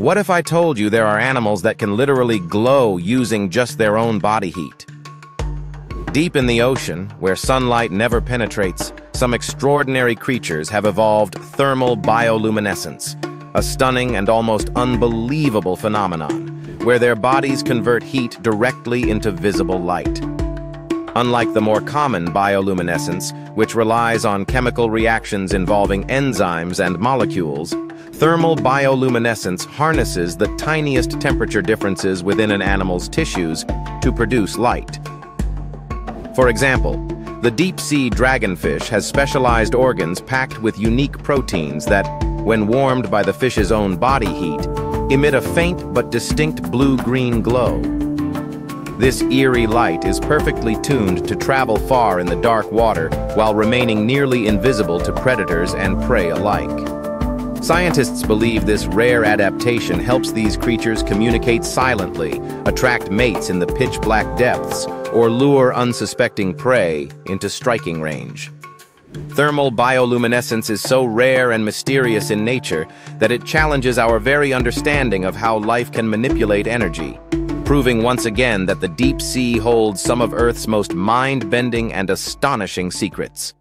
What if I told you there are animals that can literally glow using just their own body heat? Deep in the ocean, where sunlight never penetrates, some extraordinary creatures have evolved thermal bioluminescence, a stunning and almost unbelievable phenomenon, where their bodies convert heat directly into visible light. Unlike the more common bioluminescence, which relies on chemical reactions involving enzymes and molecules, thermal bioluminescence harnesses the tiniest temperature differences within an animal's tissues to produce light. For example, the deep-sea dragonfish has specialized organs packed with unique proteins that, when warmed by the fish's own body heat, emit a faint but distinct blue-green glow. This eerie light is perfectly tuned to travel far in the dark water while remaining nearly invisible to predators and prey alike. Scientists believe this rare adaptation helps these creatures communicate silently, attract mates in the pitch-black depths, or lure unsuspecting prey into striking range. Thermal bioluminescence is so rare and mysterious in nature that it challenges our very understanding of how life can manipulate energy, proving once again that the deep sea holds some of Earth's most mind-bending and astonishing secrets.